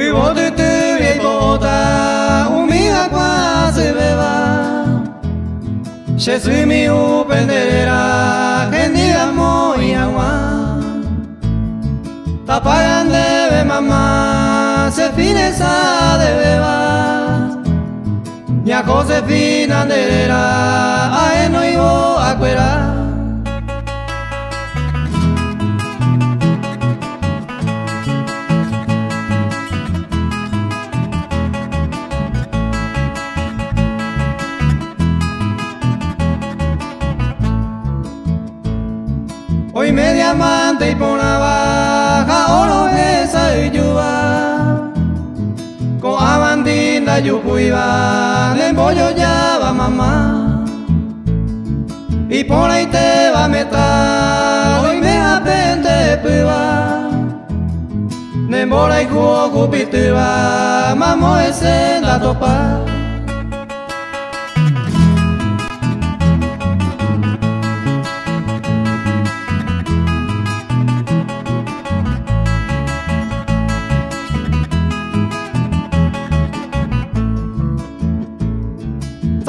Tu tu y bota Umiga kwa se beba Jesús mi upendera Gendiga muy agua. Tapagan de mamá Se fineza de beba Nya Josefina andera A eno ibo acuera Hoy me diamante y por la baja oro esa y yuba. Con abandina yucuiba de bollo ya va mamá. Y por ahí te va a meter hoy me apende piba. Nemora y jugo cupitiba mamo ese la topa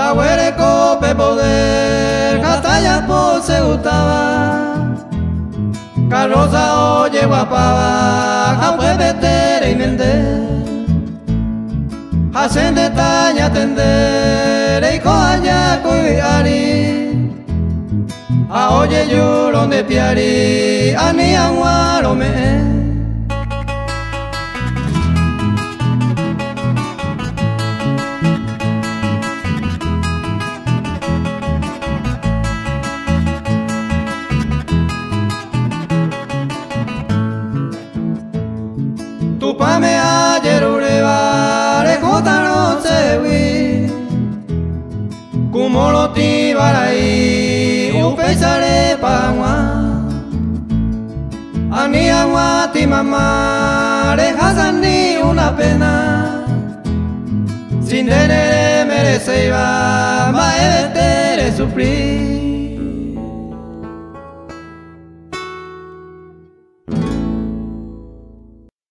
Tawere cope poder, Catalla por se gustaba. Carroza oye guapaba, Japue vetere y mende. Hacen detalle atender, y coaña cuiari. A oye yo de piari, a ni aguaro me. Tu pame ayer ureba rejota no se vi Como lo tibarai upe sare pangwa Ani agua ti mamá rejasan ni una pena. Sin tener merece iba ma sufrir